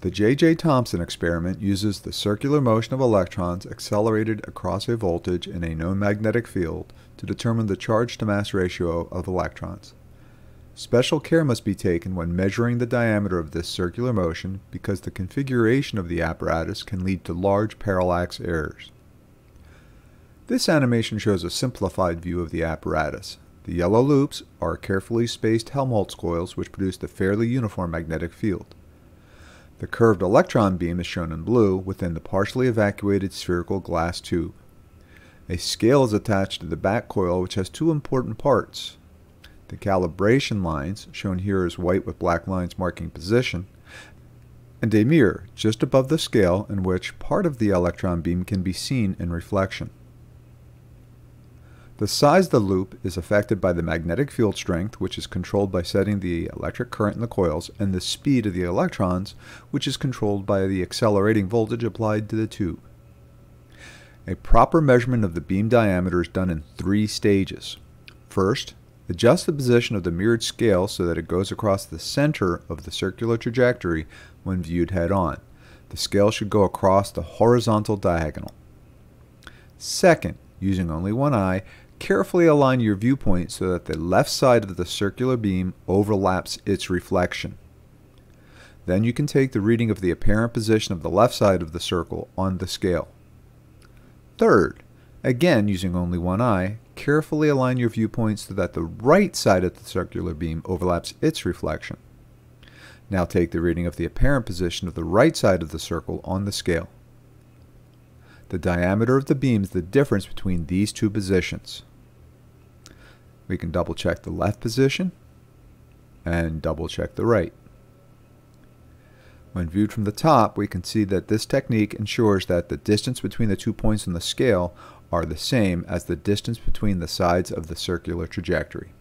The J.J. Thomson experiment uses the circular motion of electrons accelerated across a voltage in a known magnetic field to determine the charge to mass ratio of electrons. Special care must be taken when measuring the diameter of this circular motion because the configuration of the apparatus can lead to large parallax errors. This animation shows a simplified view of the apparatus. The yellow loops are carefully spaced Helmholtz coils which produce a fairly uniform magnetic field. The curved electron beam is shown in blue within the partially evacuated spherical glass tube. A scale is attached to the back coil which has two important parts. The calibration lines, shown here as white with black lines marking position, and a mirror just above the scale in which part of the electron beam can be seen in reflection. The size of the loop is affected by the magnetic field strength, which is controlled by setting the electric current in the coils, and the speed of the electrons, which is controlled by the accelerating voltage applied to the tube. A proper measurement of the beam diameter is done in three stages. First, adjust the position of the mirrored scale so that it goes across the center of the circular trajectory when viewed head-on. The scale should go across the horizontal diagonal. Second, using only one eye, Carefully align your viewpoint so that the left side of the circular beam overlaps its reflection. Then you can take the reading of the apparent position of the left side of the circle on the scale. Third, again using only one eye, carefully align your viewpoint so that the right side of the circular beam overlaps its reflection. Now take the reading of the apparent position of the right side of the circle on the scale. The diameter of the beam is the difference between these two positions. We can double check the left position and double check the right. When viewed from the top, we can see that this technique ensures that the distance between the two points on the scale are the same as the distance between the sides of the circular trajectory.